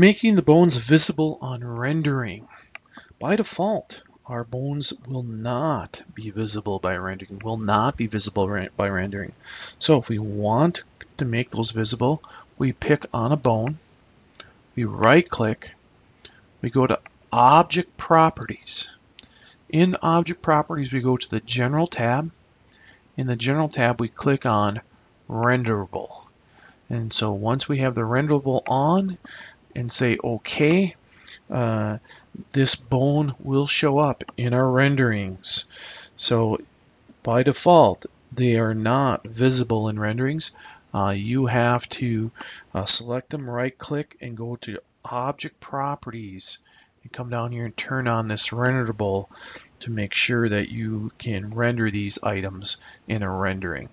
Making the bones visible on rendering. By default, our bones will not be visible by rendering, will not be visible by rendering. So if we want to make those visible, we pick on a bone, we right click, we go to Object Properties. In Object Properties, we go to the General tab. In the General tab, we click on Renderable. And so once we have the renderable on and say OK, uh, this bone will show up in our renderings. So by default, they are not visible in renderings. Uh, you have to uh, select them, right click, and go to Object Properties and come down here and turn on this renderable to make sure that you can render these items in a rendering.